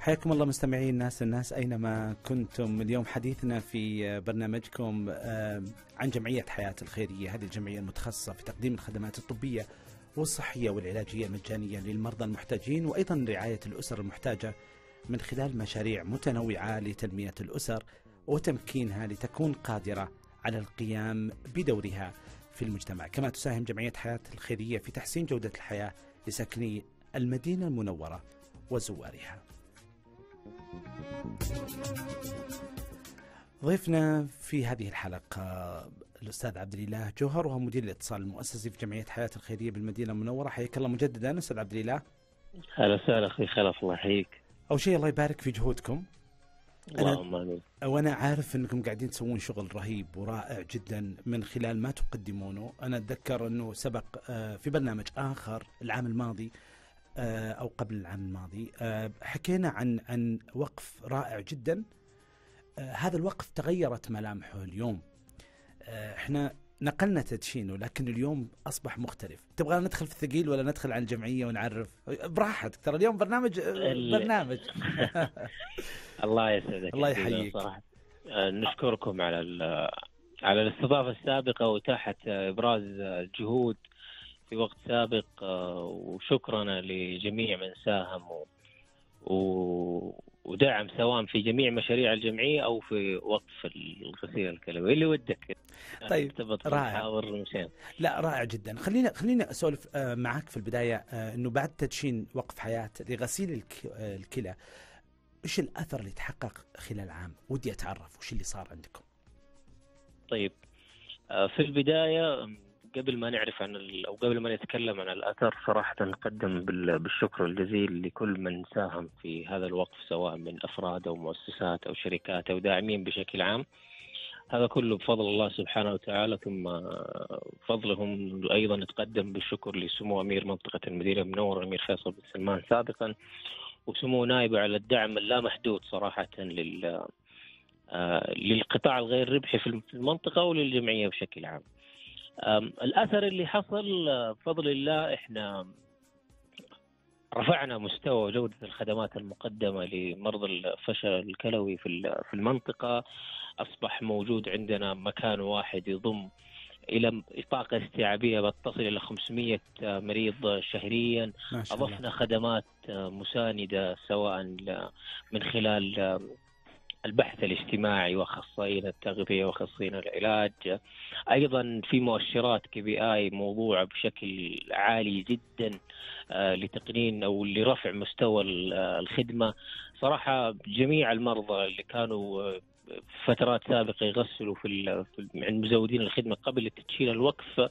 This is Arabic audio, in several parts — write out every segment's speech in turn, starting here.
حياكم الله مستمعين الناس الناس أينما كنتم. اليوم حديثنا في برنامجكم آه، عن جمعية حياة الخيرية. هذه الجمعية المتخصصة في تقديم الخدمات الطبية والصحية والعلاجية المجانية للمرضى المحتاجين وأيضا رعاية الأسر المحتاجة من خلال مشاريع متنوعة لتنمية الأسر وتمكينها لتكون قادرة على القيام بدورها في المجتمع، كما تساهم جمعية حياة الخيرية في تحسين جودة الحياة لساكني المدينة المنورة وزوارها. ضيفنا في هذه الحلقة الأستاذ عبد الإله جوهر وهو مدير الاتصال المؤسسي في جمعية حياة الخيرية بالمدينة المنورة. حياك الله مجددا أستاذ عبد الإله. هلا وسهلا أخي خلف الله يحييك. أول شيء الله يبارك في جهودكم. اللهم آمين. وأنا عارف أنكم قاعدين تسوون شغل رهيب ورائع جدا من خلال ما تقدمونه، أنا أتذكر أنه سبق آه، في برنامج آخر العام الماضي أو قبل العام الماضي. آه، حكينا عن عن وقف رائع جدا. هذا الوقف تغيرت ملامحه اليوم. إحنا نقلنا تدشينه لكن اليوم أصبح مختلف. تبغى ندخل في الثقيل ولا ندخل على الجمعية ونعرف؟ براحتك ترى اليوم برنامج برنامج. الله يسعدك. الله يحييك. صراحة نشكركم على على الاستضافة السابقة وإتاحة إبراز الجهود في وقت سابق وشكرنا لجميع من ساهم و... ودعم سواء في جميع مشاريع الجمعية أو في وقف الغسيل الكلوي. اللي ودك. طيب رائع. لا رائع جدا. خلينا خلينا أسولف آه، معك في البداية آه، إنه بعد تدشين وقف حياة لغسيل آه، الكلى إيش الأثر اللي تحقق خلال عام؟ ودي أتعرف وش اللي صار عندكم؟ طيب في البداية قبل ما نعرف عن أو قبل ما نتكلم عن الأثر صراحة نقدم بالشكر الجزيل لكل من ساهم في هذا الوقف سواء من أفراد أو مؤسسات أو شركات أو داعمين بشكل عام. هذا كله بفضل الله سبحانه وتعالى ثم فضلهم أيضا نتقدم بالشكر لسمو أمير منطقة المدينة المنورة الأمير فيصل بن سلمان سابقا وسمو نائبه على الدعم اللامحدود صراحة لل آه، للقطاع الغير ربحي في المنطقة وللجمعية بشكل عام. الأثر اللي حصل بفضل الله إحنا رفعنا مستوى وجودة الخدمات المقدمة لمرضى الفشل الكلوي في في المنطقة. أصبح موجود عندنا مكان واحد يضم إلى طاقة استيعابية بتصل إلى 500 مريض شهريا. أضفنا خدمات مساندة سواء من خلال البحث الاجتماعي واخصائيين التغذية واخصائيين العلاج. أيضا في مؤشرات كي بي آي موضوعة بشكل عالي جدا آه، لتقنين أو لرفع مستوى الخدمة. صراحة جميع المرضى اللي كانوا آه، فترات سابقة يغسلوا في عند مزودين الخدمة قبل تدشين الوقف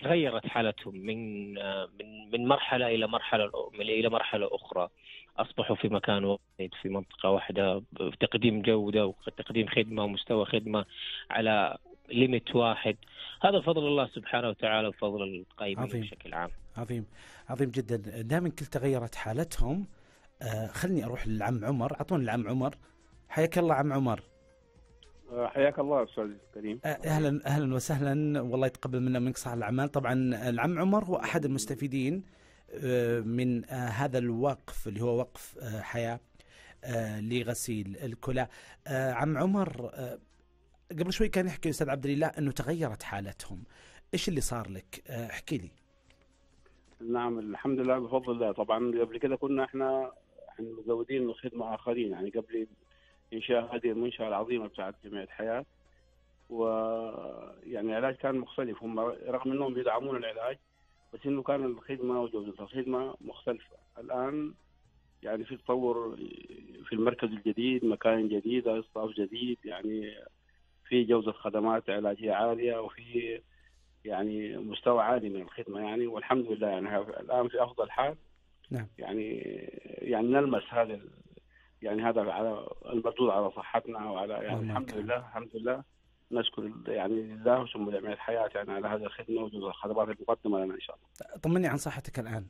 تغيرت حالتهم من آه، من من مرحلة إلى مرحلة إلى مرحلة أخرى. أصبحوا في مكان واحد في منطقة واحدة تقديم جودة وتقديم خدمة ومستوى خدمة على ليميت واحد. هذا بفضل الله سبحانه وتعالى وفضل القائمين عظيم. بشكل عام. عظيم. عظيم جدا. دائما كل تغيرت حالتهم. آه خلني أروح للعم عمر. أعطوني العم عمر. حياك الله عم عمر. آه، حياك الله أستاذ كريم. آه، أهلا أهلا وسهلا. والله يتقبل منا منك صالح الأعمال. طبعا العم عمر هو أحد المستفيدين من آه، هذا الوقف اللي هو وقف آه، حياة لغسيل الكلى. عم عمر قبل شوي كان يحكي الاستاذ عبد الله أنه تغيرت حالتهم. إيش اللي صار لك؟ احكي لي. نعم الحمد لله بفضل الله. طبعا قبل كده كنا إحنا مزودين خدمه آخرين. يعني قبل انشاء هذه المنشأة العظيمة بتاعت جمعية حياة. ويعني العلاج كان مختلف. هم رغم إنهم بيدعمون العلاج بس إنه كان الخدمة وجودة الخدمة مختلفة. الآن يعني في تطور في المركز الجديد مكان جديد اصطاف جديد يعني في جودة خدمات علاجية عالية وفي يعني مستوى عالي من الخدمة يعني والحمد لله يعني الآن في أفضل حال. نعم. يعني يعني نلمس هذا يعني هذا على المردود على صحتنا وعلى يعني الحمد لله الحمد لله. نشكر يعني الله وثم جمعيه الحياة يعني على هذه الخدمة والخدمات المقدمه لنا إن شاء الله. طمني عن صحتك الآن.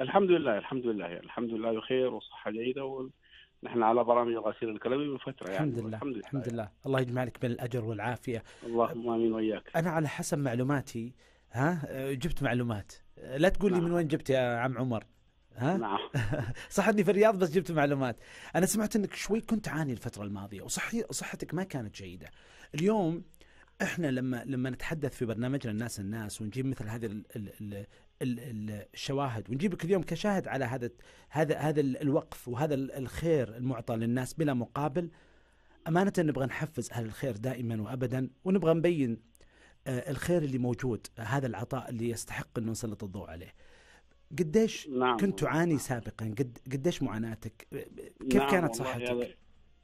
الحمد لله الحمد لله يعني الحمد لله بخير وصحة جيدة ونحن على برامج غسيل الكلوي من فترة يعني الحمد لله الحمد لله, الحمد لله. الله يجمع لك بين الأجر والعافية. اللهم آمين وياك. أنا على حسب معلوماتي ها جبت معلومات لا تقول لي نعم. من وين جبت يا عم عمر ها؟ نعم. صح اني في الرياض بس جبت معلومات. أنا سمعت إنك شوي كنت تعاني الفترة الماضية وصحي صحتك ما كانت جيدة. اليوم إحنا لما لما نتحدث في برنامجنا الناس الناس ونجيب مثل هذه ال ال ال ال ال الشواهد ونجيبك اليوم كشاهد على هذا هذا هذا ال- الوقف وهذا ال- الخير المعطى للناس بلا مقابل. أمانة نبغى نحفز أهل الخير دائما وابدا ونبغى نبين آه، الخير اللي موجود هذا العطاء اللي يستحق انه نسلط الضوء عليه. قديش نعم. كنت تعاني سابقا؟ قد قديش معاناتك؟ كيف نعم كانت صحتك؟ يعني,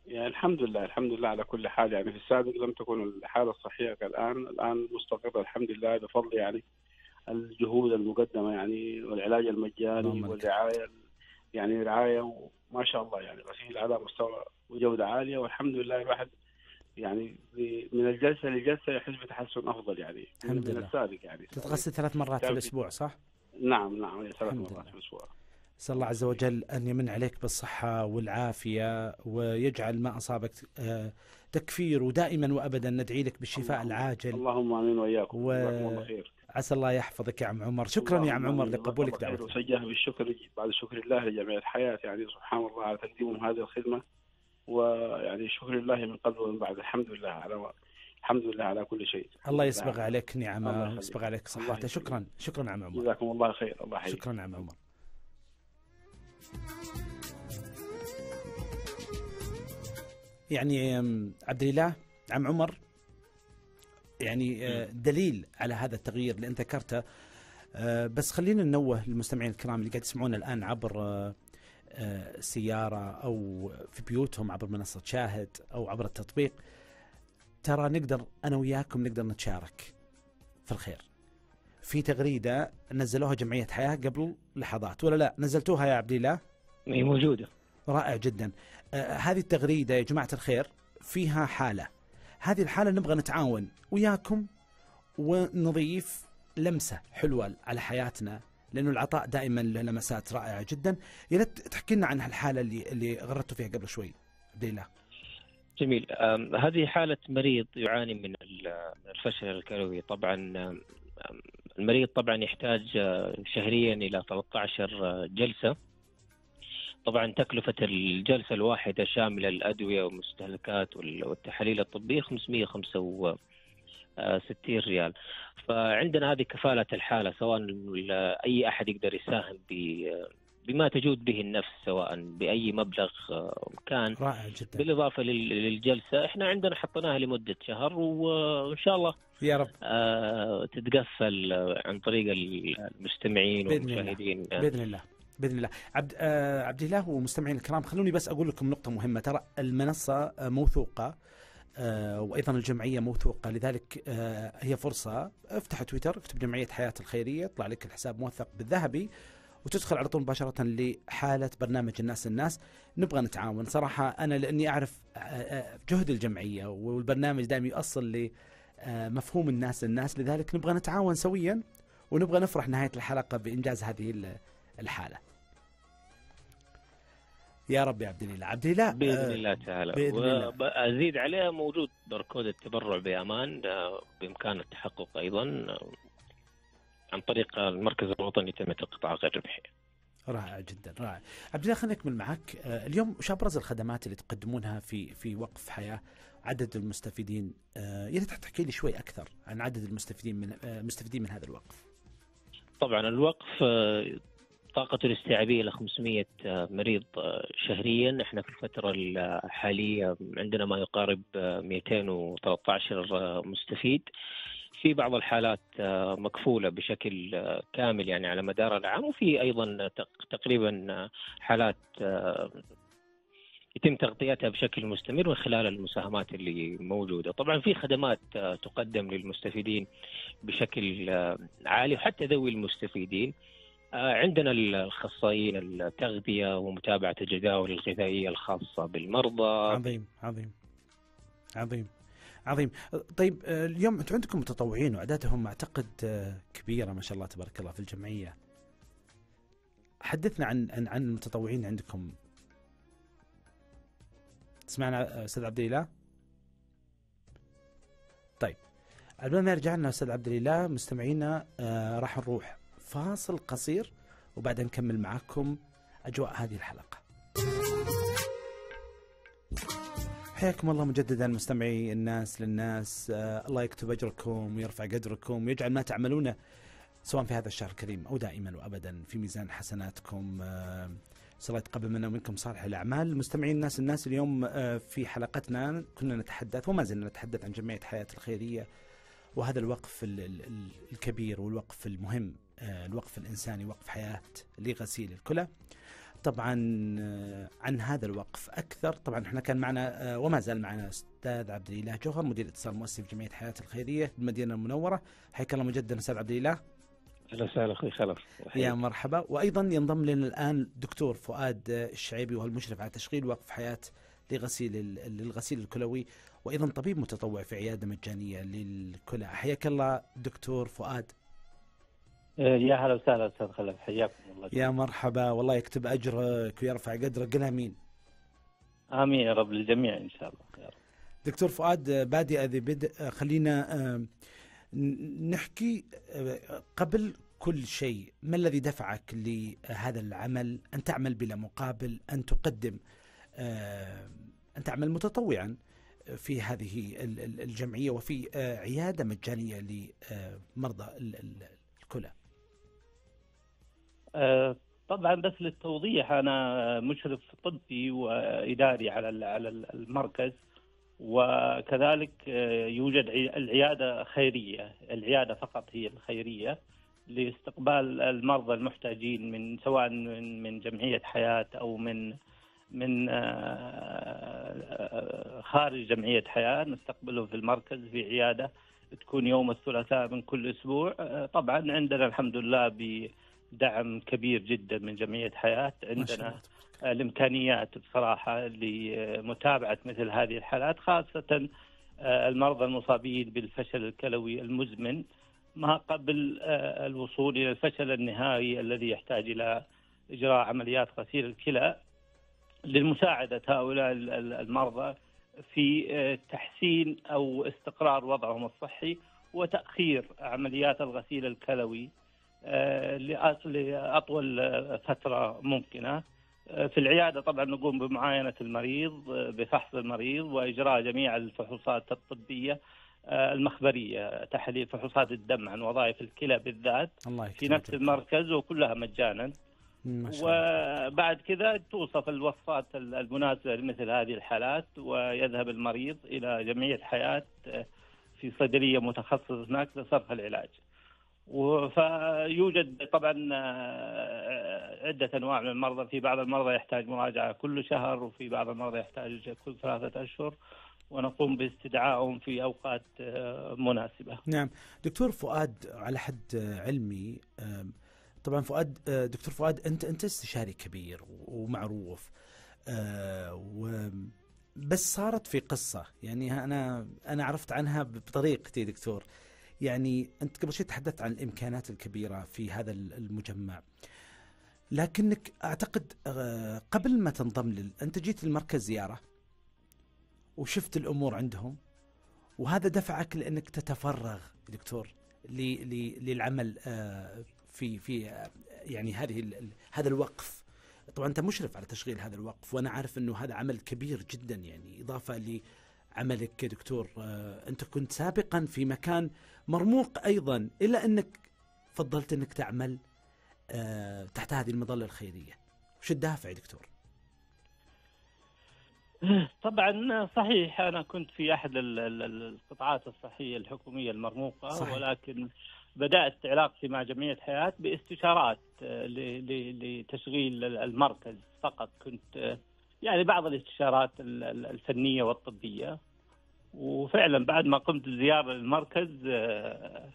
يعني الحمد لله الحمد لله على كل حال. يعني في السابق لم تكن الحالة الصحية كالآن. الآن مستقرة الحمد لله بفضل يعني الجهود المقدمة يعني والعلاج المجاني اللهم لك. والرعاية يعني رعاية ما شاء الله يعني. غسيل على مستوى وجودة عالية والحمد لله الواحد يعني من الجلسة لجلسة يحس بتحسن أفضل يعني الحمد من لله. السابق يعني. تتغسل ثلاث مرات في في- الأسبوع صح؟ نعم نعم ثلاث الحمد مرات الأسبوع أسأل الله عز وجل أن يمن عليك بالصحة والعافية ويجعل ما أصابك آه، تكفير ودائما وابدا. ندعي لك بالشفاء اللهم- العاجل. اللهم آمين وإياكم. و- الله خير. عسى الله يحفظك يا عم عمر. شكرا يا عم عمر آمين. لقبولك. دعوتنا وسجل بالشكر بعد شكر الله لجميع الحياة. يعني سبحان الله على تقديمهم هذه الخدمة. ويعني شكر الله من قبل ومن بعد. الحمد لله على الحمد لله على كل شيء. الله يسبغ. عليك الله نعمه. ويسبغ عليك الله صحته. شكرا شكرا عم عمر. جزاكم الله خير الله يحييك. شكرا عم عمر. يعني عبد الإله عم عمر يعني آه، دليل على هذا التغيير اللي انت ذكرته آه، بس خلينا ننوه للمستمعين الكرام اللي قاعد يسمعونا الآن عبر آه، سيارة أو في بيوتهم عبر منصة شاهد أو عبر التطبيق. ترى نقدر أنا وياكم نقدر نتشارك في الخير. في تغريدة نزلوها جمعية حياة قبل لحظات ولا لا؟ نزلتوها يا عبد الله؟ هي موجودة رائع جدا. آه هذه التغريدة يا جماعة الخير فيها حالة. هذه الحالة نبغى نتعاون وياكم ونضيف لمسة حلوة على حياتنا لأنه العطاء دائما له لمسات رائعة جدا. يا ريت تحكي لنا عن هالحالة اللي اللي غردتوا فيها قبل شوي. عبد الله. جميل. هذه حالة مريض يعاني من ال- من الفشل الكلوي طبعا المريض طبعا يحتاج أه، شهريا إلى 13 جلسة. طبعا تكلفة الجلسة الواحدة شاملة الأدوية والمستهلكات وال- والتحاليل الطبية 565 ريال. فعندنا هذه كفالة الحالة سواء أي أحد يقدر يساهم بما تجود به النفس سواء بأي مبلغ أه، كان. رائع جدا. بالإضافة لل- للجلسة إحنا عندنا حطيناها لمدة شهر وإن شاء الله يا رب. آه، تتقفل آه، عن طريق المستمعين بإذن الله. والمشاهدين. بإذن الله. بإذن الله. عبد آه عبد الله ومستمعين الكرام خلوني بس أقول لكم نقطة مهمة. ترى المنصة آه، موثوقة آه وأيضا الجمعية موثوقة. لذلك آه هي فرصة. افتح تويتر اكتب جمعية حياة الخيرية يطلع لك الحساب موثق بالذهبي وتدخل على طول مباشرة لحالة برنامج الناس الناس. نبغى نتعاون. صراحة أنا لأني أعرف آه، آه، جهد الجمعية والبرنامج دائما يؤصل لمفهوم الناس الناس لذلك نبغى نتعاون سويا ونبغى نفرح نهاية الحلقة بإنجاز هذه ال- الحالة. يا رب يا عبد الاله، عبد الاله بإذن آه، الله تعالى. الله. وأزيد عليها موجود بركود التبرع بأمان بإمكان التحقق أيضا. عن طريق المركز الوطني لتنمية القطاع غير الربحي. رائع جدا رائع. عبد الله خلينا نكمل معك، آه، اليوم وش ابرز الخدمات اللي تقدمونها في في وقف حياة؟ عدد المستفيدين آه، يا ريت تحكي لي شوي أكثر عن عدد المستفيدين من آه، المستفيدين من هذا الوقف. طبعا الوقف آه، طاقته الاستيعابية ل 500 آه، مريض آه، شهريا إحنا في الفترة الحالية عندنا ما يقارب آه، 213 آه، مستفيد في بعض الحالات آه، مكفولة بشكل آه، كامل يعني على مدار العام وفي أيضا تق- تقريبا آه، حالات يتم تغطيتها بشكل مستمر من خلال المساهمات اللي موجودة، طبعا في خدمات تقدم للمستفيدين بشكل عالي وحتى ذوي المستفيدين. عندنا الأخصائيين التغذية ومتابعة الجداول الغذائية الخاصة بالمرضى. عظيم عظيم عظيم. عظيم طيب آه، اليوم أنتم عندكم متطوعين واعدادهم أعتقد آه، كبيرة ما شاء الله تبارك الله في الجمعية. حدثنا عن عن عن المتطوعين عندكم. تسمعنا آه، أستاذ عبد الإله؟ طيب قبل ما يرجع لنا أستاذ عبد الإله مستمعينا راح نروح فاصل قصير وبعدين نكمل معاكم أجواء هذه الحلقة حياكم الله مجددا مستمعي الناس للناس. آه الله يكتب أجركم ويرفع قدركم ويجعل ما تعملونه سواء في هذا الشهر الكريم أو دائما وأبدا في ميزان حسناتكم. آه الله يتقبل منا ومنكم صالح الأعمال. مستمعين الناس الناس اليوم آه في حلقتنا كنا نتحدث وما زلنا نتحدث عن جمعية حياة الخيرية وهذا الوقف الكبير والوقف المهم آه الوقف الإنساني وقف حياة لغسيل الكلى. طبعا عن هذا الوقف أكثر. طبعا إحنا كان معنا وما زال معنا أستاذ عبد الإله جوهر مدير اتصال في جمعية حياة الخيرية بالمدينة المنورة. حياك الله مجددا أستاذ عبد الإله. أهلا وسهلا أخوي خلف. يا مرحبا. وأيضا ينضم لنا الآن دكتور فؤاد الشعيبي وهو المشرف على تشغيل وقف حياة لغسيل للغسيل الكلوي وأيضا طبيب متطوع في عيادة مجانية للكلى. حياك الله دكتور فؤاد. يا هلا وسهلا أستاذ خلف حياكم الله يا مرحبا والله يكتب اجرك ويرفع قدرك قل آمين. آمين يا رب للجميع إن شاء الله يا رب. دكتور فؤاد بادئ ذي بدء خلينا نحكي قبل كل شيء ما الذي دفعك لهذا العمل؟ أن تعمل بلا مقابل أن تقدم أن تعمل متطوعا في هذه الجمعية وفي عيادة مجانية لمرضى الكلى. آه، طبعا بس للتوضيح أنا مشرف طبي وإداري على على المركز وكذلك آه، يوجد العيادة خيرية، العيادة فقط هي الخيرية لاستقبال المرضى المحتاجين من سواء من من جمعية حياة أو من من آه، خارج جمعية حياة نستقبلهم في المركز في عيادة تكون يوم الثلاثاء من كل أسبوع. طبعا عندنا الحمد لله دعم كبير جدا من جمعية حياة. عندنا الإمكانيات بصراحة لمتابعة مثل هذه الحالات خاصة آه، المرضى المصابين بالفشل الكلوي المزمن ما قبل آه، الوصول إلى الفشل النهائي الذي يحتاج إلى إجراء عمليات غسيل الكلى لمساعده هؤلاء المرضى في آه، تحسين أو استقرار وضعهم الصحي وتأخير عمليات الغسيل الكلوي. آه، لأطول فترة ممكنة. آه، في العيادة طبعا نقوم بمعاينة المريض آه، بفحص المريض وإجراء جميع الفحوصات الطبية المخبرية تحليل فحوصات الدم عن وظائف الكلى بالذات الله في نفس المركز وكلها مجانا. وبعد كذا توصف الوصفات المناسبة لمثل هذه الحالات ويذهب المريض إلى جمعيه حياه في صيدلية متخصصة هناك لصرف العلاج. فيوجد طبعا آه، عدة أنواع من المرضى. في بعض المرضى يحتاج مراجعة كل شهر وفي بعض المرضى يحتاج كل ثلاثة أشهر ونقوم باستدعائهم في أوقات آه، مناسبة. نعم. دكتور فؤاد على حد علمي طبعا فؤاد آه، دكتور فؤاد أنت أنت استشاري كبير ومعروف بس صارت في قصة. يعني أنا أنا عرفت عنها بطريقتي دكتور. يعني أنت قبل شوي تحدثت عن الإمكانات الكبيرة في هذا المجمع. لكنك أعتقد آه، قبل ما تنضم لل... أنت جيت المركز زيارة وشفت الأمور عندهم وهذا دفعك لأنك تتفرغ دكتور للعمل آه، في في آه، يعني هذه هذا الوقف. طبعا أنت مشرف على تشغيل هذا الوقف وأنا عارف إنه هذا عمل كبير جدا يعني إضافة لعملك كدكتور أنت كنت سابقا في مكان مرموق أيضا إلا أنك فضلت أنك تعمل آه، تحت هذه المظلة الخيرية. وش الدافع يا دكتور؟ طبعا صحيح أنا كنت في أحد القطاعات الصحية الحكومية المرموقة صحيح. ولكن بدأت علاقتي مع جمعية حياة باستشارات آه، لتشغيل المركز فقط. كنت آه، يعني بعض الإستشارات الفنية والطبية. وفعلا بعد ما قمت بزيارة للمركز آه،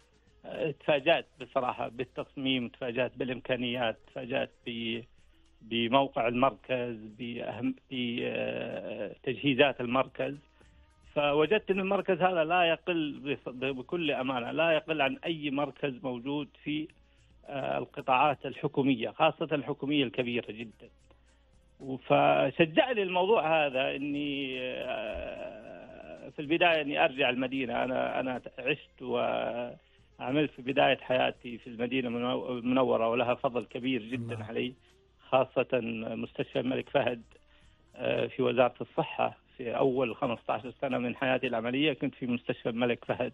آه، تفاجأت بصراحة بالتصميم تفاجأت بالإمكانيات تفاجأت بموقع المركز باهم بتجهيزات المركز. فوجدت إن المركز هذا لا يقل بكل أمانة لا يقل عن أي مركز موجود في آه، القطاعات الحكومية خاصة الحكومية الكبيرة جدا. فشجعني الموضوع هذا إني في البداية إني أرجع المدينة. أنا أنا عشت و عملت في بداية حياتي في المدينة المنورة ولها فضل كبير جدا الله. علي خاصة مستشفى الملك فهد آه، في وزارة الصحة في أول 15 سنة من حياتي العملية كنت في مستشفى الملك فهد.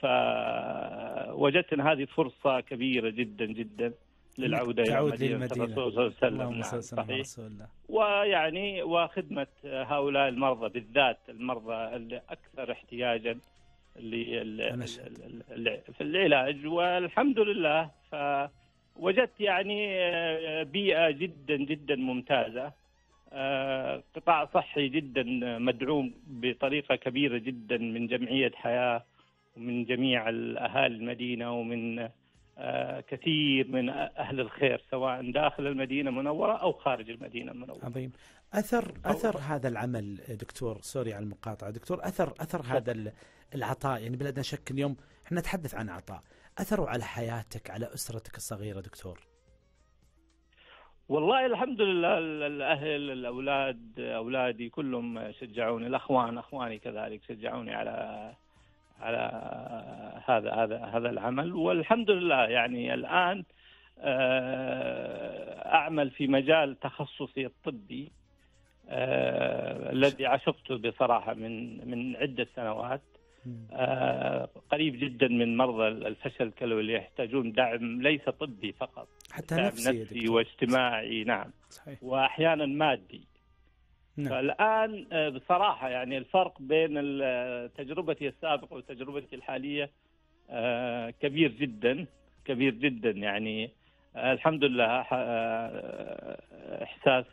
فوجدت أن هذه فرصة كبيرة جدا جدا. إلى مدينة الرسول صلى الله عليه وسلم صحيح. ويعني وخدمة هؤلاء المرضى بالذات المرضى اللي أكثر احتياجا في العلاج. والحمد لله فوجدت يعني بيئة جدا جدا ممتازة. قطاع صحي جدا مدعوم بطريقة كبيرة جدا من جمعية حياة ومن جميع أهالي المدينة ومن كثير من أهل الخير سواء داخل المدينة المنورة أو خارج المدينة المنورة. عظيم. أثر أثر هذا العمل دكتور سوري على المقاطعة دكتور أثر أثر هذا العطاء يعني بلا شك اليوم إحنا نتحدث عن عطاء. أثره على حياتك على أسرتك الصغيرة دكتور؟ والله الحمد لله الأهل الأولاد أولادي كلهم شجعوني الأخوان أخواني كذلك شجعوني على على هذا هذا هذا العمل. والحمد لله يعني الآن آه، أعمل في مجال تخصصي الطبي آه، الذي عشقته بصراحة من من عدة سنوات. آه قريب جدا من مرضى الفشل الكلوي اللي يحتاجون دعم ليس طبي فقط حتى نفسي, نفسي واجتماعي نعم. صحيح. واحيانا مادي. نعم. فالآن آه، بصراحة يعني الفرق بين تجربتي السابقة وتجربتي الحالية آه، كبير جدا كبير جدا يعني آه، الحمد لله إحساس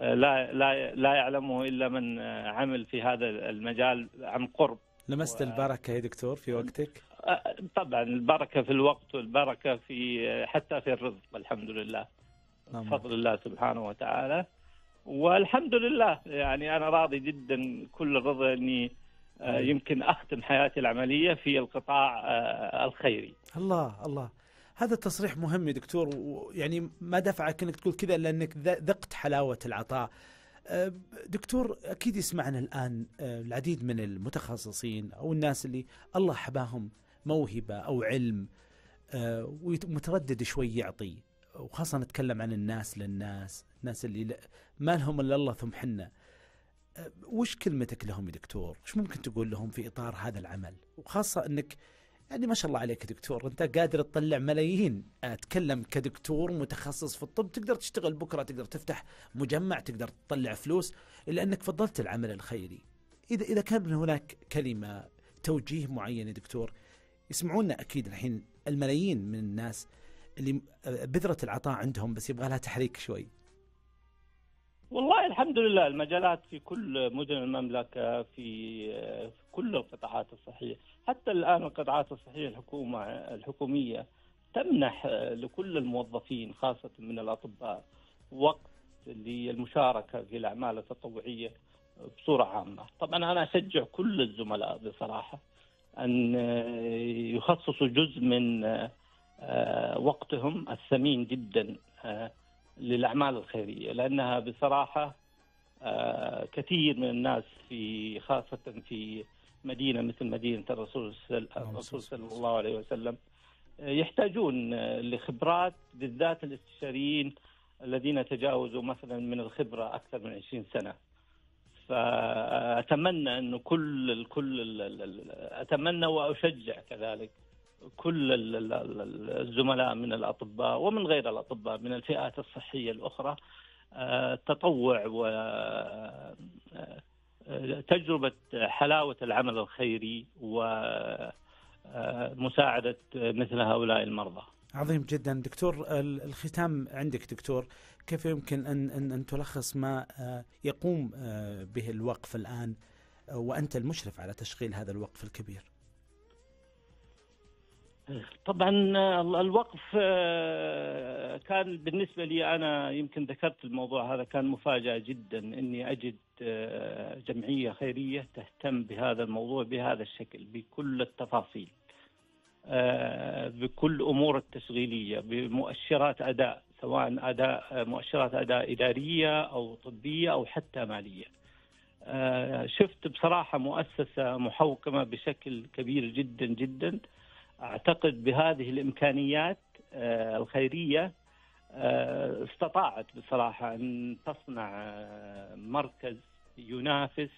لا لا لا يعلمه إلا من عمل في هذا المجال عن قرب لمست و... البركة يا دكتور في وقتك؟ طبعا البركة في الوقت والبركة في حتى في الرزق الحمد لله نعم. بفضل الله سبحانه وتعالى والحمد لله. يعني أنا راضي جدا كل الرضا أني يمكن أختم حياتي العملية في القطاع الخيري. الله الله. هذا التصريح مهم يا دكتور يعني ما دفعك أنك تقول كذا لأنك ذقت حلاوة العطاء. أه، دكتور أكيد يسمعنا الآن العديد من المتخصصين أو الناس اللي الله حباهم موهبة أو علم ومتردد شوي يعطي. وخاصة نتكلم عن الناس للناس الناس اللي ما لهم إلا الله ثم حنا وش كلمتك لهم يا دكتور؟ وش ممكن تقول لهم في إطار هذا العمل؟ وخاصة إنك يعني ما شاء الله عليك دكتور أنت قادر تطلع ملايين أتكلم كدكتور متخصص في الطب تقدر تشتغل بكرة تقدر تفتح مجمع تقدر تطلع فلوس إلا أنك فضلت العمل الخيري اذا إذا كان هناك كلمة توجيه معين يا دكتور يسمعونا أكيد الحين الملايين من الناس اللي بذرة العطاء عندهم بس يبغى لها تحريك شوي. والله الحمد لله المجالات في كل مدن المملكة في في كل القطاعات الصحية. حتى الآن القطاعات الصحية الحكومة الحكومية تمنح لكل الموظفين خاصة من الأطباء وقت للمشاركة في الأعمال التطوعية بصورة عامة. طبعا أنا أشجع كل الزملاء بصراحة أن يخصصوا جزء من وقتهم الثمين جدا للأعمال الخيرية لأنها بصراحة آه، كثير من الناس في خاصة في مدينة مثل مدينة الرسول الرسول صلى الله عليه وسلم آه، يحتاجون آه، لخبرات بالذات الاستشاريين الذين تجاوزوا مثلا من الخبرة أكثر من 20 سنة. فأتمنى أنه كل الكل أتمنى وأشجع كذلك. كل الزملاء من الأطباء ومن غير الأطباء من الفئات الصحية الأخرى آه، تطوع و آه، تجربة حلاوة العمل الخيري ومساعده آه، مثل هؤلاء المرضى. عظيم جدا دكتور الختام عندك دكتور كيف يمكن أن أن, أن تلخص ما يقوم به الوقف الآن وأنت المشرف على تشغيل هذا الوقف الكبير؟ طبعا الوقف آه، كان بالنسبة لي أنا يمكن ذكرت الموضوع هذا كان مفاجأة جدا أني أجد آه، جمعية خيرية تهتم بهذا الموضوع بهذا الشكل بكل التفاصيل آه، بكل أمور التشغيلية بمؤشرات أداء سواء أداء مؤشرات أداء إدارية أو طبية أو حتى مالية. شفت بصراحة مؤسسة محوكمة بشكل كبير جدا جدا. أعتقد بهذه الإمكانيات آه، الخيرية آه، استطاعت بصراحة أن تصنع آه، مركز ينافس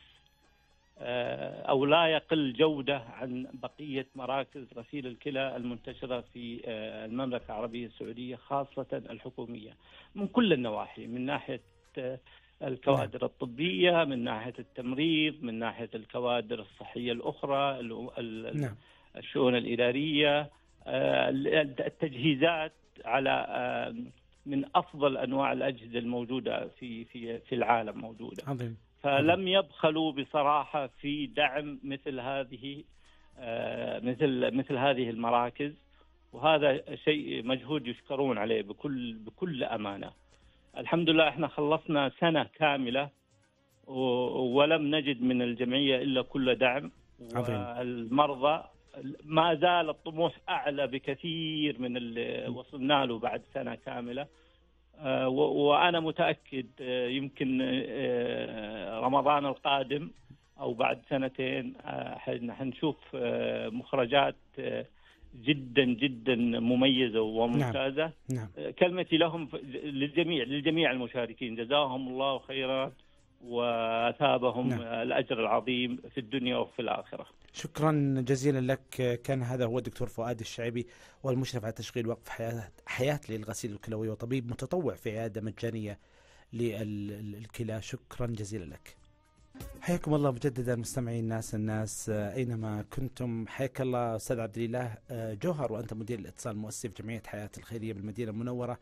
أو لا يقل جودة عن بقية مراكز غسيل الكلى المنتشرة في المملكة العربية السعودية خاصة الحكومية من كل النواحي من ناحية الكوادر نعم. الطبية من ناحية التمريض من ناحية الكوادر الصحية الأخرى نعم. الشؤون الإدارية آه، التجهيزات على آه، من أفضل أنواع الأجهزة الموجودة في في في العالم موجودة عظيم فلم يبخلوا بصراحة في دعم مثل هذه آه، مثل مثل هذه المراكز وهذا شيء مجهود يشكرون عليه بكل بكل أمانة. الحمد لله إحنا خلصنا سنة كاملة ولم نجد من الجمعية إلا كل دعم عظيم. والمرضى ما زال الطموح أعلى بكثير من اللي وصلنا له بعد سنة كاملة آه، وأنا متأكد آه، يمكن آه، رمضان القادم أو بعد سنتين حنشوف مخرجات جدا جدا مميزة وممتازة نعم. نعم. كلمتي لهم للجميع للجميع المشاركين جزاهم الله خيرا وأثابهم نعم. الأجر العظيم في الدنيا وفي الآخرة. شكرا جزيلا لك كان هذا هو الدكتور فؤاد الشعيبي والمشرف على تشغيل وقف حياة حياة للغسيل الكلوي وطبيب متطوع في عياده مجانية للكلى شكرا جزيلا لك. حياكم الله مجددا مستمعين الناس الناس أينما كنتم حياك الله أستاذ عبد الإله جوهر وأنت مدير الاتصال المؤسسي في جمعية حياة الخيرية بالمدينة المنورة.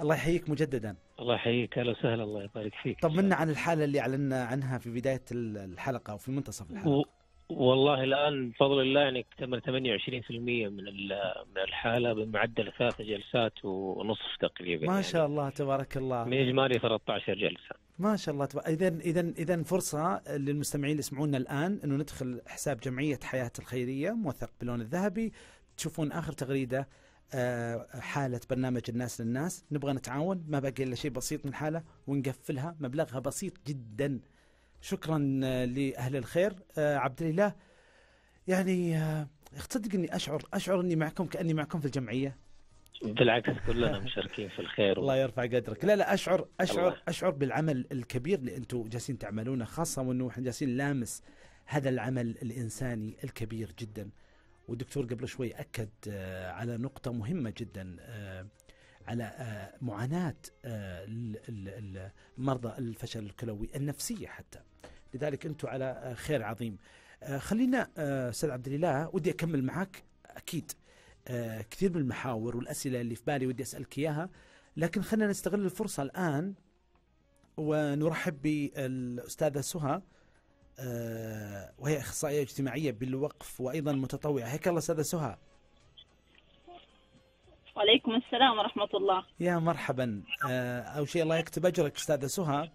الله يحييك مجددا. الله يحييك. أهلا وسهلا. الله يبارك فيك. طمنا عن الحالة اللي اعلنا عنها في بداية الحلقة وفي منتصف الحلقة. و... والله الآن بفضل الله يعني اكتمل 28% من من الحالة بمعدل ثلاث جلسات ونصف تقريبا ما يعني. شاء الله تبارك الله. من إجمالي 13 جلسة. ما شاء الله اذا اذا اذا فرصة للمستمعين اللي يسمعونا الآن إنه ندخل حساب جمعية حياة الخيرية موثق باللون الذهبي تشوفون آخر تغريدة حالة برنامج الناس للناس. نبغى نتعاون ما باقي إلا شيء بسيط من الحالة ونقفلها. مبلغها بسيط جدا. شكرا آه، لأهل الخير. آه، عبد الإله يعني تصدق اني أشعر أشعر إني معكم كأني معكم في الجمعية. بالعكس كلنا مشاركين في الخير. الله يرفع قدرك. لا لا أشعر أشعر الله. أشعر بالعمل الكبير اللي أنتم جالسين تعملونه خاصة وأنه إحنا جالسين لامس هذا العمل الإنساني الكبير جدا. والدكتور قبل شوي أكد آه، على نقطة مهمة جدا آه، على آه، معاناة مرضى الفشل الكلوي النفسية حتى. لذلك أنتم على خير عظيم. خلينا أستاذ عبد الإله ودي أكمل معك أكيد كثير من المحاور والأسئلة اللي في بالي ودي أسألك إياها لكن خلينا نستغل الفرصة الآن ونرحب بالأستاذة سهى. وهي إخصائية اجتماعية بالوقف وأيضا متطوعة. هيك الله أستاذة سهى. وعليكم السلام ورحمة الله. يا مرحبا. آه، أول شيء الله يكتب أجرك أستاذة سهى.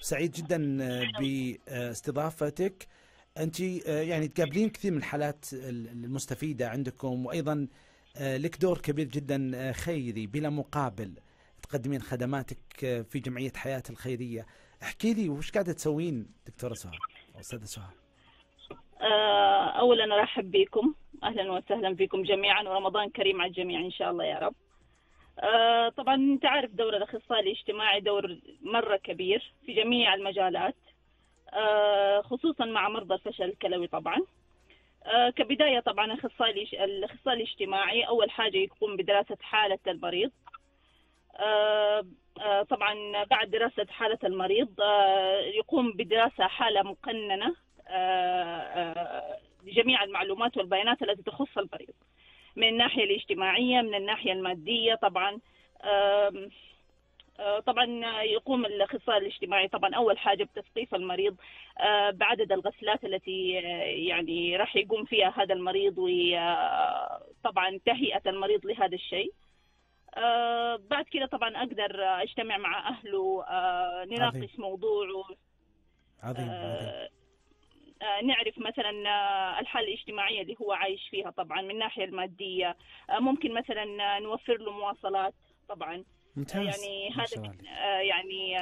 سعيد جدا آه، باستضافتك. أنت يعني تقابلين كثير من الحالات المستفيدة عندكم وأيضا لك دور كبير جدا خيري بلا مقابل. تقدمين خدماتك في جمعية حياة الخيرية. احكي لي وش قاعدة تسوين دكتورة سهى؟ أستاذة سهى آه، اولا أرحب بكم. أهلا وسهلا بكم جميعا. ورمضان كريم على الجميع إن شاء الله يا رب. آه، طبعا انت عارف دور الأخصائي الاجتماعي دور مرة كبير في جميع المجالات آه، خصوصا مع مرضى الفشل الكلوي طبعا. كبداية طبعا الأخصائي الاجتماعي أول حاجة يقوم بدراسة حالة المريض طبعا بعد دراسة حالة المريض آه، يقوم بدراسة حالة مقننة آه، لجميع المعلومات والبيانات التي تخص المريض من الناحية الاجتماعية من الناحية المادية طبعا. طبعا يقوم الاخصائي الاجتماعي طبعا أول حاجة بتثقيف المريض بعدد الغسلات التي يعني راح يقوم فيها هذا المريض وطبعا تهيئة المريض لهذا الشيء. آه بعد كده طبعا أقدر أجتمع مع أهله آه نناقش عظيم. موضوع عظيم, آه آه نعرف مثلا الحالة الاجتماعية اللي هو عايش فيها طبعا من الناحية المادية. ممكن مثلا نوفر له مواصلات طبعا. ممتاز. يعني هذا يعني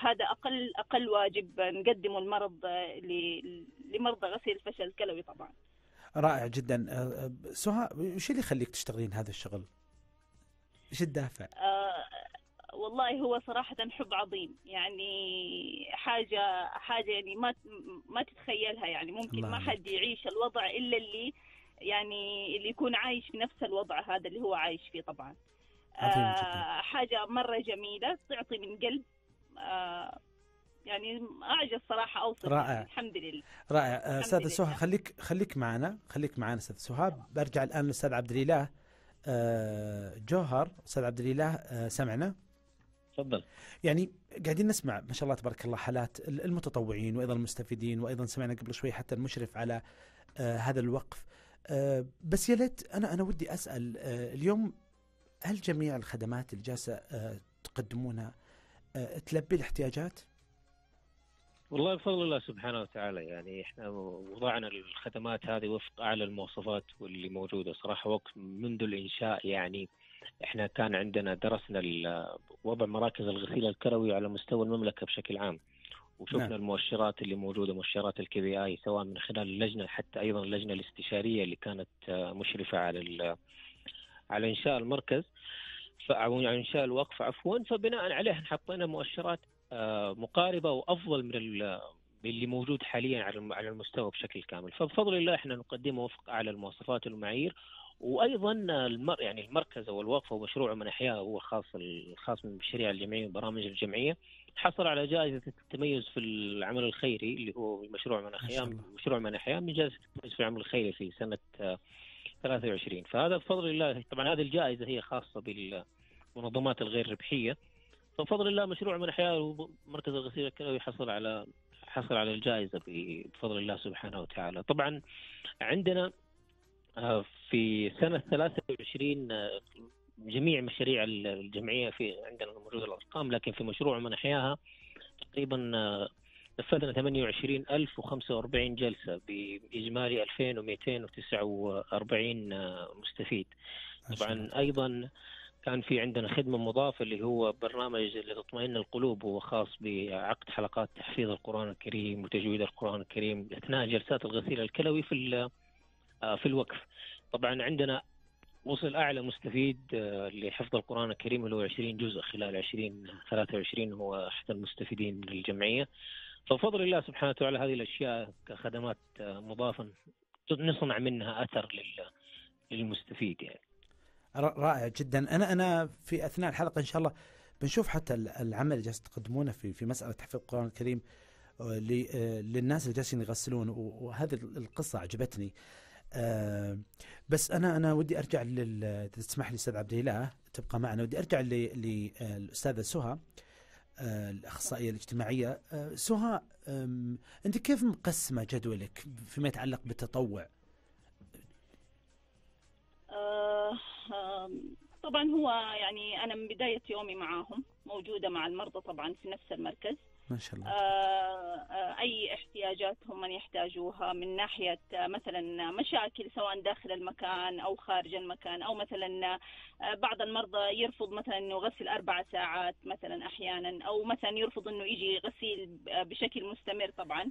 هذا أقل أقل واجب نقدمه المرض لمرضى غسيل الفشل الكلوي طبعا. رائع جدا. سهى وش اللي يخليك تشتغلين هذا الشغل؟ إيش الدافع؟ آه والله هو صراحة حب عظيم يعني حاجة حاجة يعني ما ما تتخيلها يعني ممكن ما. حد يعيش الوضع إلا اللي يعني اللي يكون عايش في نفس الوضع هذا اللي هو عايش فيه طبعا آه. حاجة مرة جميلة تعطي من قلب آه يعني أعجز صراحة أوصف رائع. يعني الحمد لله رائع آه، أستاذة. سهى خليك خليك معنا خليك معنا أستاذ سهى برجع الآن للأستاذ عبد الإله جوهر أستاذ عبد الإله آه، سمعنا تفضل. يعني قاعدين نسمع ما شاء الله تبارك الله حالات ال- المتطوعين وأيضا المستفيدين وأيضا سمعنا قبل شوي حتى المشرف على آه، هذا الوقف. آه، بس يا ليت أنا أنا ودي أسأل آه، اليوم هل جميع الخدمات اللي جالسه آه، تقدمونها آه، تلبي الاحتياجات؟ والله بفضل الله سبحانه وتعالى يعني إحنا وضعنا الخدمات هذه وفق أعلى المواصفات واللي موجودة. صراحة وقت منذ الإنشاء يعني إحنا كان عندنا درسنا وضع مراكز الغسيل الكلوي على مستوى المملكة بشكل عام. وشفنا نعم. المؤشرات اللي موجودة مؤشرات ال KPI سواء من خلال اللجنة حتى أيضا اللجنة الاستشارية اللي كانت آه، مشرفة على على إنشاء المركز. أو إنشاء الوقف عفوا. فبناء عليه حطينا مؤشرات مقاربة وأفضل من ال- من اللي موجود حاليا على الم- على المستوى بشكل كامل. فبفضل الله إحنا نقدمه وفق اعلى المواصفات والمعايير. وأيضا المر يعني المركز أو الوقف أو مشروع من أحياء هو الخاص الخاص من الشريعة الجمعية والبرامج الجمعية. حصل على جائزة التميز في العمل الخيري اللي هو مشروع من احياء. مشروع من أحياء من جائزة التميز في العمل الخيري في سنة آه، 23 فهذا بفضل الله طبعا هذه الجائزة هي خاصة بالمنظمات الغير ربحية. فبفضل الله مشروع من احياء مركز الغسيل الكلوي حصل على حصل على الجائزة بفضل الله سبحانه وتعالى طبعا عندنا آه، في سنة 23 آه، جميع مشاريع الجمعية في عندنا موجوده الأرقام لكن في مشروع من احياها تقريبا آه، نفذنا 28045 جلسة بإجمالي 2249 آه، مستفيد. طبعا أيضا كان في عندنا خدمة مضافة اللي هو برنامج لتطمئن القلوب وهو خاص بعقد حلقات تحفيظ القرآن الكريم وتجويد القرآن الكريم أثناء جلسات الغسيل الكلوي في آه، في الوقف. طبعا عندنا وصل أعلى مستفيد آه، لحفظ القرآن الكريم اللي هو 20 جزء خلال 20 23 هو أحد المستفيدين من الجمعيه. فبفضل الله سبحانه وتعالى هذه الأشياء كخدمات آه، مضافه نصنع منها أثر لل- للمستفيد يعني. رائع جدا. أنا أنا في أثناء الحلقة إن شاء الله بنشوف حتى ال- العمل اللي جالس تقدمونه في في مسألة تحفيظ القرآن الكريم آه، آه، للناس اللي جالسين يغسلون. وهذه ال- القصة عجبتني. آه، بس أنا أنا ودي أرجع لل تسمح لي أستاذ عبد الإله تبقى معنا. ودي أرجع للاستاذه سهى الأخصائية الاجتماعية. سهى أنت كيف مقسمة جدولك فيما يتعلق بالتطوع؟ طبعا هو يعني أنا من بداية يومي معاهم موجودة مع المرضى طبعا في نفس المركز. ما شاء الله. آه، آه، أي احتياجات هم من يحتاجوها من ناحية آه، مثلا مشاكل سواء داخل المكان أو خارج المكان أو مثلا بعض المرضى يرفض مثلا أنه يغسل أربع ساعات مثلا أحيانا أو مثلا يرفض أنه يجي غسيل بشكل مستمر طبعا.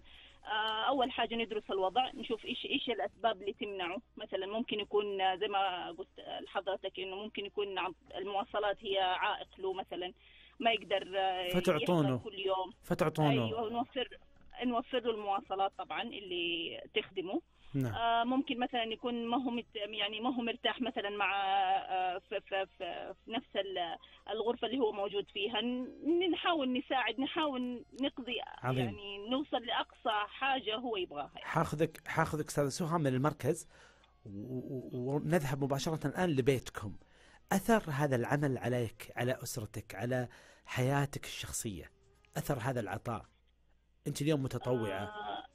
أول حاجة ندرس الوضع نشوف إيش إيش الأسباب اللي تمنعه. مثلا ممكن يكون زي ما قلت لحضرتك إنه ممكن يكون المواصلات هي عائق له مثلا ما يقدر آه، فتعطونه. كل يوم. فتعطونه. أيوه نوفر نوفر له المواصلات طبعا اللي تخدمه. نعم. آه ممكن مثلا يكون ما هو مت يعني ما هو مرتاح مثلا مع آه في, في, في, في نفس ال- الغرفة اللي هو موجود فيها. نحاول نساعد نحاول نقضي عظيم. يعني نوصل لأقصى حاجة هو يبغاها. حاخذك حاخذك أستاذ سهى من المركز ونذهب مباشرة الآن لبيتكم. أثر هذا العمل عليك على أسرتك على حياتك الشخصية؟ أثر هذا العطاء؟ أنت اليوم متطوعة. آه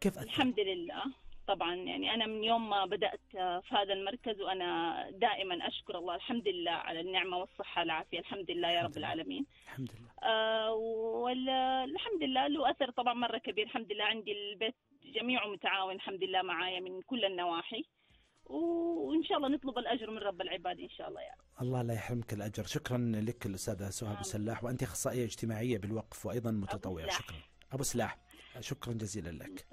كيف اثر الحمد لله. طبعا يعني أنا من يوم ما بدأت في هذا المركز وأنا دائما أشكر الله الحمد لله على النعمة والصحة والعافية الحمد لله يا رب. العالمين. الحمد لله. آه والحمد لله له أثر طبعا مرة كبير الحمد لله عندي البيت جميعه متعاون الحمد لله معايا من كل النواحي. وإن شاء الله نطلب الأجر من رب العباد إن شاء الله يا رب. الله لا يحرمك الأجر. شكرا لك الأستاذة سهى ابو سلاح وأنت أخصائية اجتماعية بالوقف وأيضا متطوعة. شكرا. أبو سلاح شكرا جزيلا لك.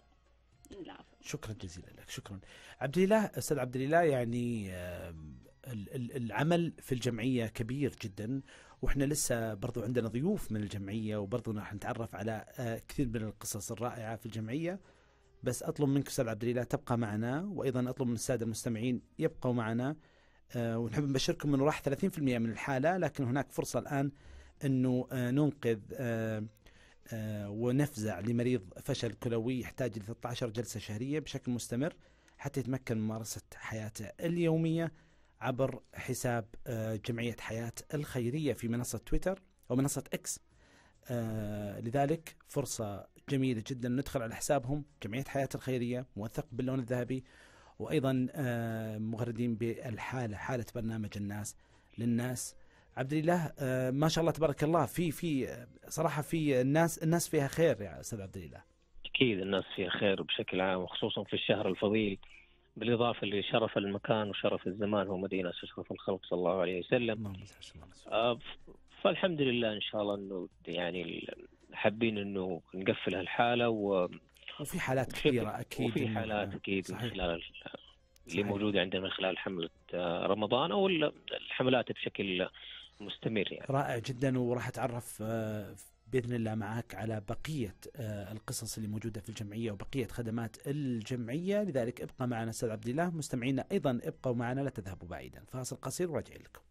لا شكرا جزيلا لك شكرا. عبد الإله أستاذ عبد الإله يعني العمل في الجمعية كبير جدا وإحنا لسه برضو عندنا ضيوف من الجمعية وبرضو راح نتعرف على آه، كثير من القصص الرائعة في الجمعية. بس أطلب منك أستاذ عبد الإله تبقى معنا وأيضا أطلب من السادة المستمعين يبقوا معنا. آه، ونحب نبشركم إنه راح 30% من الحالة لكن هناك فرصة الآن إنه آه، ننقذ ونفزع لمريض فشل كلوي يحتاج ل 13 جلسة شهرية بشكل مستمر حتى يتمكن من ممارسة حياته اليومية عبر حساب آه، جمعية حياة الخيرية في منصة تويتر أو منصة إكس آه، لذلك فرصة جميلة جدا ندخل على حسابهم جمعية حياة الخيرية موثق باللون الذهبي وأيضا آه، مغردين بالحالة حالة برنامج الناس للناس. عبد الاله آه، ما شاء الله تبارك الله في في آه، صراحة في الناس الناس فيها خير يا أستاذ عبد الاله أكيد الناس فيها خير بشكل عام وخصوصا في الشهر الفضيل بالإضافة لشرف المكان وشرف الزمان هو مدينة اشرف الخلق صلى الله عليه وسلم. آه، فالحمد لله إن شاء الله إنه يعني حابين إنه نقفل هالحالة و- وفي حالات كثيرة أكيد وفي حالات أكيد من صحيح. خلال ال- اللي. موجودة عندنا من خلال حملة آه، رمضان أو ال- الحملات بشكل مستمر يعني. رائع جدا وراح أتعرف آه، بإذن الله معك على بقية آه، القصص اللي موجودة في الجمعية وبقية خدمات الجمعية. لذلك ابقى معنا أستاذ عبد الله. مستمعينا أيضا ابقوا معنا لا تذهبوا بعيدا. فاصل قصير وراجع لكم.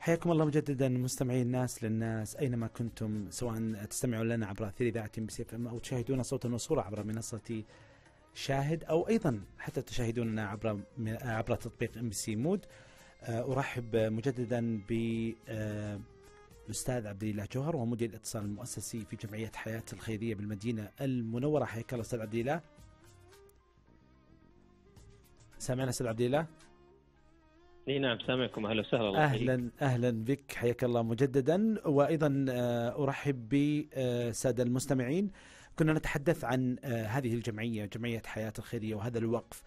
حياكم الله مجددا مستمعي الناس للناس أينما كنتم سواء تستمعون لنا عبر أثير إذاعة MB أو تشاهدون صوتا وصوره عبر منصة شاهد أو أيضا حتى تشاهدوننا عبر عبر تطبيق MBC Mood. أرحب مجددا ب آه، الاستاذ عبد الاله جوهر ومدير الاتصال المؤسسي في جمعية حياة الخيرية بالمدينة المنورة. حياك الله أستاذ عبد الاله سامعنا أستاذ عبد الاله إي نعم سامعكم. أهلا وسهلا. الله. أهلا أهلا بك. حياك الله مجددا. وأيضا آه، أرحب بالساده المستمعين. كنا نتحدث عن آه، هذه الجمعية جمعية حياة الخيرية وهذا الوقف.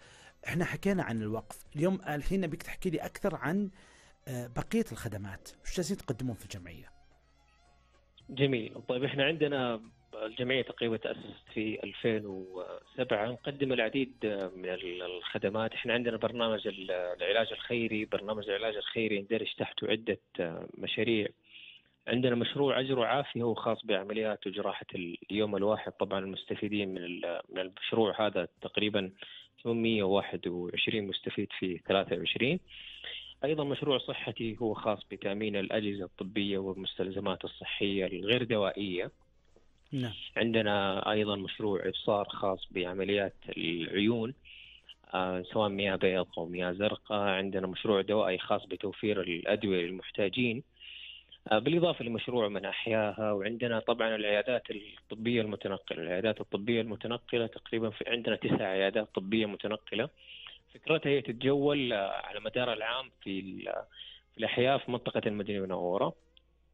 إحنا حكينا عن الوقف. اليوم الحين نبيك تحكي لي أكثر عن آه، بقية الخدمات. وش جالسين تقدمون في الجمعية؟ جميل. طيب إحنا عندنا الجمعية تقريبا تأسست في 2007 نقدم العديد من الخدمات. إحنا عندنا برنامج العلاج الخيري برنامج العلاج الخيري يندرج تحته عدة مشاريع. عندنا مشروع أجر وعافية هو خاص بعمليات وجراحة اليوم الواحد. طبعا المستفيدين من من المشروع هذا تقريبا 821 مستفيد في 23 أيضا مشروع صحتي هو خاص بتأمين الأجهزة الطبية والمستلزمات الصحية الغير دوائية. نعم. عندنا أيضا مشروع إبصار خاص بعمليات العيون آه، سواء مياه بيض أو مياه زرقاء. عندنا مشروع دوائي خاص بتوفير الأدوية للمحتاجين. بالإضافة لمشروع من أحياها وعندنا طبعا العيادات الطبية المتنقلة، العيادات الطبية المتنقلة تقريبا في عندنا تسع عيادات طبية متنقلة. فكرتها هي تتجول آه، على مدار العام في في الأحياء في منطقة المدينة المنورة.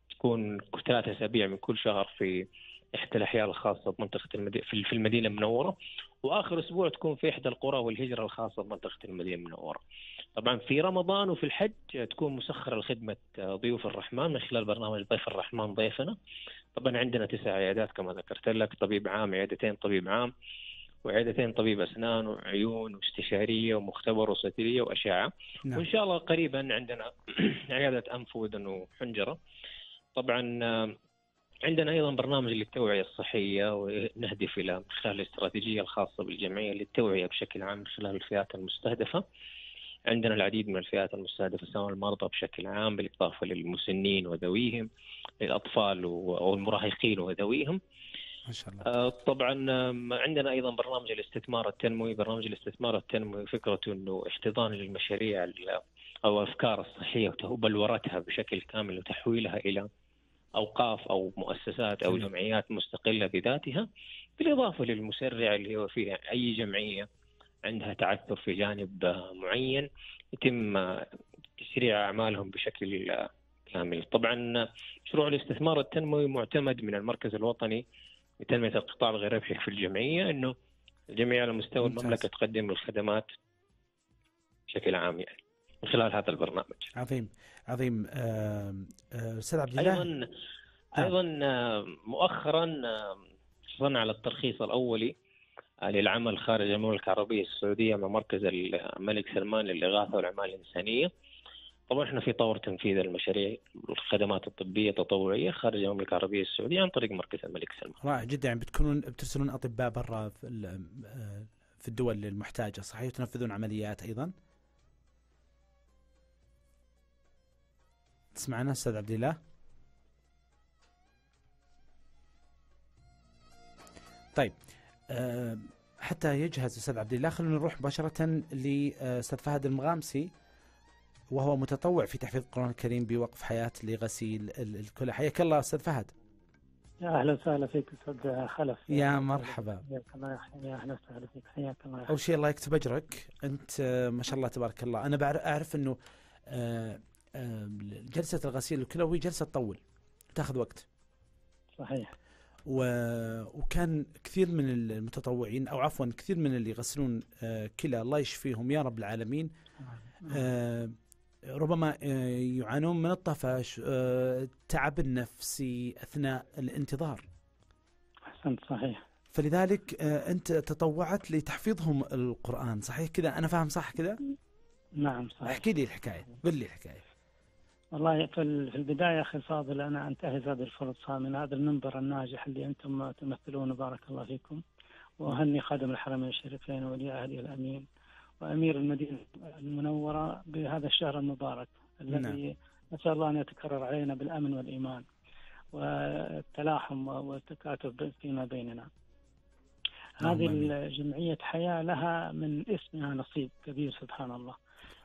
تكون ثلاثة أسابيع من كل شهر في إحدى الأحياء الخاصة بمنطقة المدينة في المدينة المنورة. وآخر أسبوع تكون في إحدى القرى والهجرة الخاصة بمنطقة المدينة المنورة. طبعا في رمضان وفي الحج تكون مسخرة لخدمه ضيوف الرحمن من خلال برنامج ضيف الرحمن ضيفنا. طبعا عندنا تسع عيادات كما ذكرت لك طبيب عام عيادتين طبيب عام وعيادتين طبيب أسنان وعيون واستشارية ومختبر وصيدليه وأشعة. نعم وإن شاء الله قريبا عندنا عيادة انف واذن وحنجره. طبعا آه، عندنا أيضا برنامج للتوعية الصحية ونهدف إلى من خلال الاستراتيجية الخاصة بالجمعية للتوعية بشكل عام من خلال الفئات المستهدفة. عندنا العديد من الفئات المستهدفة سواء المرضى بشكل عام بالإضافة للمسنين وذويهم للأطفال والمراهقين وذويهم. ما شاء الله آه، طبعا عندنا أيضا برنامج الاستثمار التنموي، برنامج الاستثمار التنموي فكرته إنه احتضان للمشاريع أو الافكار الصحية وبلورتها بشكل كامل وتحويلها إلى أوقاف أو مؤسسات أو. جمعيات مستقلة بذاتها، بالإضافة للمسرع اللي هو فيه أي جمعية عندها تعثر في جانب معين يتم تشريع أعمالهم بشكل كامل. طبعا مشروع الاستثمار التنموي معتمد من المركز الوطني لتنمية القطاع الغير ربحي في الجمعية إنه الجمعيه على مستوى ممتاز. المملكة تقدم الخدمات بشكل عام يعني من خلال هذا البرنامج. عظيم عظيم أستاذ عبد الله أيضا أيضا مؤخرا حصلنا على الترخيص الأولي للعمل خارج المملكة العربية السعودية مع مركز الملك سلمان للإغاثة والأعمال الإنسانية. طبعا إحنا في طور تنفيذ المشاريع الخدمات الطبية التطوعية خارج المملكة العربية السعودية عن طريق مركز الملك سلمان. رائع جدا. يعني بتكونون بترسلون أطباء برا في, في الدول المحتاجة صحيح؟ وتنفذون عمليات أيضا؟ تسمعنا أستاذ عبد الله؟ طيب. حتى يجهز أستاذ عبد الله. خلونا نروح مباشرة لاستاذ فهد المغامسي وهو متطوع في تحفيظ القرآن الكريم بوقف حياة لغسيل ال- الكلى حياك الله أستاذ فهد. يا أهلا وسهلا فيك أستاذ خلف. يا مرحبا. حياك الله يا- أهلا وسهلا فيك. حياك الله. أول شيء الله يكتب أجرك. أنت آه، ما شاء الله تبارك الله. أنا بعرف أعرف إنه آه، آه، جلسة الغسيل الكلوي جلسة تطول تأخذ وقت. صحيح. و... وكان كثير من المتطوعين أو عفوا كثير من اللي يغسلون آه، كلى. الله يشفيهم يا رب العالمين. آه، ربما آه، يعانون من الطفش التعب النفسي أثناء الانتظار. أحسنت صحيح. فلذلك أنت تطوعت لتحفيظهم القرآن صحيح كذا؟ أنا فاهم صح كذا؟ نعم صحيح. احكي لي الحكاية قل لي الحكاية. والله في ال- في البداية أخي الفاضل أنا أنتهز هذه الفرصة من هذا المنبر الناجح اللي أنتم تمثلونه بارك الله فيكم واهني خادم الحرمين الشريفين ولي عهده الأمين وأمير المدينة المنورة بهذا الشهر المبارك الذي نسال الله أن يتكرر علينا بالأمن والإيمان والتلاحم والتكاتف فيما بيننا. هذه آمين. الجمعية حياة لها من اسمها نصيب كبير سبحان الله.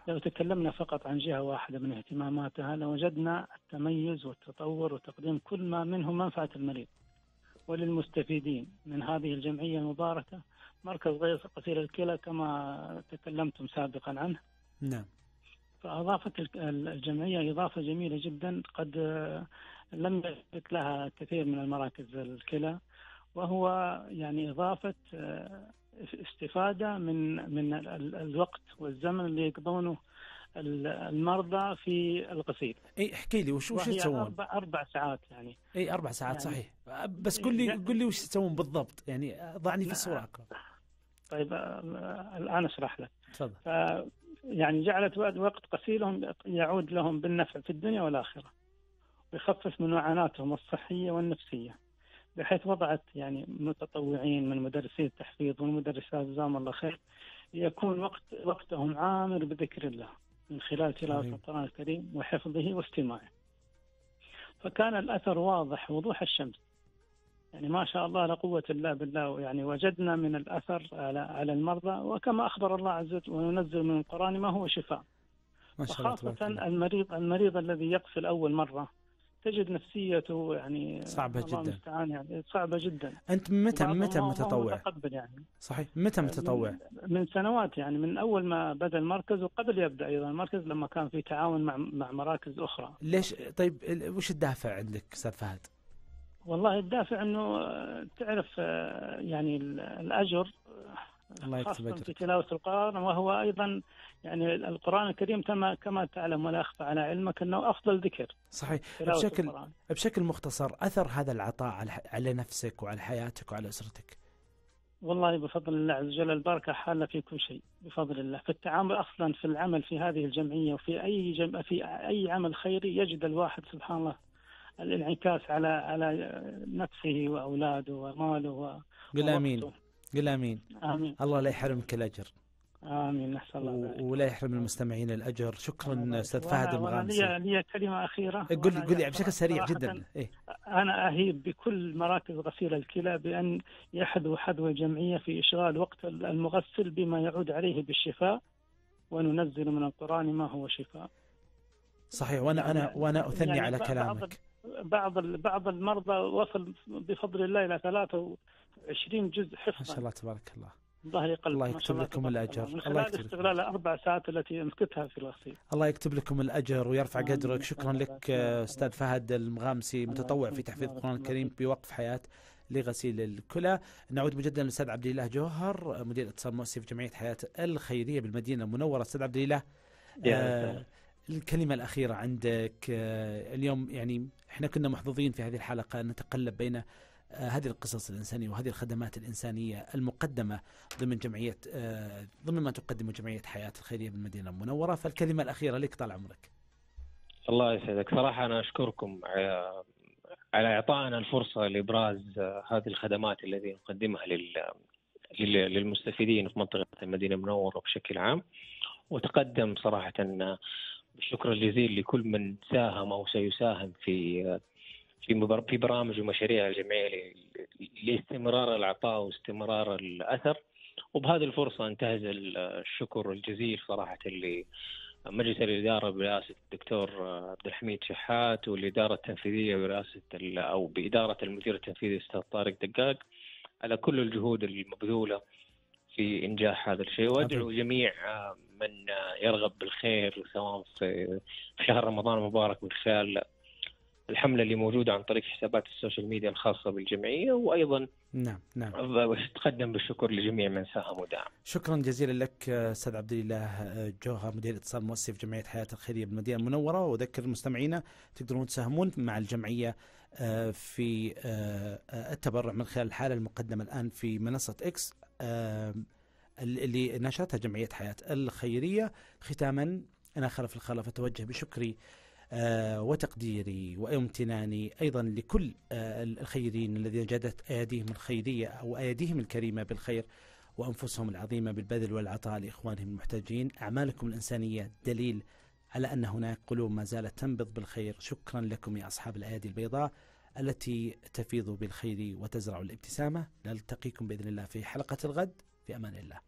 لو تكلمنا فقط عن جهة واحدة من اهتماماتها لوجدنا التميز والتطور وتقديم كل ما منه منفعة المريض. وللمستفيدين من هذه الجمعية المباركة مركز غسيل الكلى كما تكلمتم سابقا عنه. نعم. فأضافت الجمعية إضافة جميلة جدا قد آه، لم يثبت لها كثير من المراكز الكلى وهو يعني إضافة استفادة من من ال- ال- الوقت والزمن اللي يقضونه ال- المرضى في الغسيل إي احكي لي وش وش تسوون؟ أربع, أربع ساعات يعني. إي أربع ساعات يعني- صحيح. بس قل لي قل لي وش تسوون بالضبط؟ يعني ضعني في. الصورة اقرب طيب آه، الآن أشرح لك. تفضل. يعني جعلت وقت- قصيرهم يعود لهم بالنفع في الدنيا والآخرة ويخفف من معاناتهم الصحية والنفسية. بحيث وضعت يعني متطوعين من مدرسي التحفيظ والمدرسات جزاهم الله خير يكون وقت وقتهم عامر بذكر الله من خلال تلاوة. القرآن الكريم وحفظه واستماعه. فكان الأثر واضح وضوح الشمس. يعني ما شاء الله لا قوة إلا بالله. يعني وجدنا من الأثر على على المرضى وكما أخبر الله عز وجل وننزل من القرآن ما هو شفاء. ما شاء الله وخاصة المريض المريض الذي يغسل أول مرة. تجد نفسيته يعني صعبة جدا. يعني صعبة جدا أنت متى متى متطوع؟ متقبل يعني صحيح متى متطوع؟ من, من سنوات يعني من أول ما بدأ المركز وقبل يبدأ أيضا المركز لما كان في تعاون مع مع مراكز أخرى ليش طيب وش الدافع عندك أستاذ فهد؟ والله الدافع أنه تعرف آه، يعني ال- الأجر الله يكتب خاصة في اجرك تلاوة القرآن وهو أيضا يعني القرآن الكريم كما كما تعلم ولا أخفى على علمك أنه أفضل ذكر صحيح. بشكل القرآن. بشكل مختصر أثر هذا العطاء على نفسك وعلى حياتك وعلى أسرتك؟ والله بفضل الله عز وجل البركة حالة في كل شيء بفضل الله. في التعامل أصلا في العمل في هذه الجمعية وفي أي جم... في أي عمل خيري يجد الواحد سبحان الله الانعكاس على على نفسه وأولاده وماله و... قل آمين. قل آمين. آمين. الله لا يحرمك الأجر. آمين. نسأل الله ذلك. ولا يحرم المستمعين الأجر. شكرا أستاذ فهد المغامسي. لي لي كلمة أخيرة. قل قل بشكل سريع جدا. إيه؟ أنا أهيب بكل مراكز غسيل الكلى بأن يحذو حذو الجمعية في إشغال وقت المغسل بما يعود عليه بالشفاء وننزل من القرآن ما هو شفاء. صحيح. وأنا أنا يعني- وأنا أثني يعني على كلامك. بعض بعض المرضى وصل بفضل الله إلى 23 جزء ما شاء حفظا الله تبارك الله الله يقلب الله يكتب لكم. الله. من الله خلال يكتب لكم. استغلال الأربع ساعات التي أمسكتها في الغسيل الله يكتب لكم الأجر ويرفع. قدرك شكرا لك. أستاذ فهد المغامسي متطوع في. تحفيظ القرآن الكريم. بوقف حياة لغسيل الكلى نعود مجددا للأستاذ عبد الله جوهر مدير اتصال مؤسسي في جمعية حياة الخيرية بالمدينة المنورة أستاذ عبد الله آه الكلمة الأخيرة عندك آه اليوم يعني إحنا كنا محظوظين في هذه الحلقة نتقلب بين آه، هذه القصص الإنسانية وهذه الخدمات الإنسانية المقدمة ضمن جمعية آه، ضمن ما تقدمه جمعية حياة الخيرية بالمدينة المنورة. فالكلمة الأخيرة لك طال عمرك. الله يسعدك. صراحة أنا أشكركم على إعطائنا الفرصة لإبراز هذه الخدمات التي نقدمها لل للمستفيدين في منطقة المدينة المنورة بشكل عام. وتقدم صراحة بالشكر الجزيل لكل من ساهم أو سيساهم في في في برامج ومشاريع الجمعية لاستمرار العطاء واستمرار الأثر. وبهذه الفرصة انتهز الشكر الجزيل صراحة لمجلس الإدارة برئاسة الدكتور عبد الحميد شحات والإدارة التنفيذية برئاسة أو بإدارة المدير التنفيذي الأستاذ طارق دقاق على كل الجهود المبذولة في إنجاح هذا الشيء. وأدعو جميع من يرغب بالخير سواء في شهر رمضان المبارك من خلال الحملة اللي موجودة عن طريق حسابات ال social media الخاصة بالجمعية وأيضا نعم نعم. تقدم بالشكر لجميع من ساهم ودعم. شكرا جزيلا لك أستاذ عبد الإله جوهر مدير اتصال مؤسسي في جمعية حياة الخيرية بالمدينة المنورة. وأذكر المستمعين تقدرون تساهمون مع الجمعية آه، في آه، التبرع من خلال الحالة المقدمة الآن في منصة إكس آه، اللي نشرتها جمعية حياة الخيرية. ختاما أنا خلف الخلف أتوجه بشكري وتقديري وامتناني أيضا لكل الخيرين الذين جادت أيديهم الخيرية أو أيديهم الكريمة بالخير وأنفسهم العظيمة بالبذل والعطاء لإخوانهم المحتاجين. أعمالكم الإنسانية دليل على أن هناك قلوب ما زالت تنبض بالخير. شكرا لكم يا أصحاب الأيادي البيضاء التي تفيض بالخير وتزرع الابتسامة. نلتقيكم بإذن الله في حلقة الغد. في أمان الله.